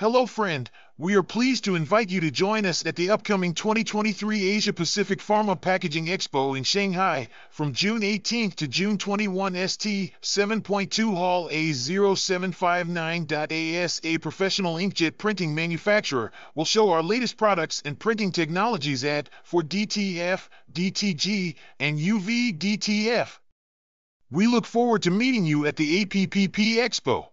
Hello, friend. We are pleased to invite you to join us at the upcoming 2023 Asia Pacific Pharma Packaging Expo in Shanghai from June 18th to June 21 ST 7.2 Hall A0759.AS. A professional inkjet printing manufacturer will show our latest products and printing technologies at for DTF, DTG, and UV DTF. We look forward to meeting you at the APPP Expo.